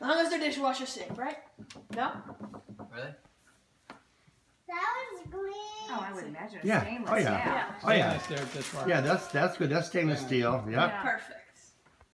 Long as their dishwasher's safe, right? No? Really? That was green. Oh, I would imagine Yeah. stainless. Oh, yeah. Oh, yeah. Oh yeah. Yeah, that's that's good. That's stainless steel. Yep. Yeah. Perfect.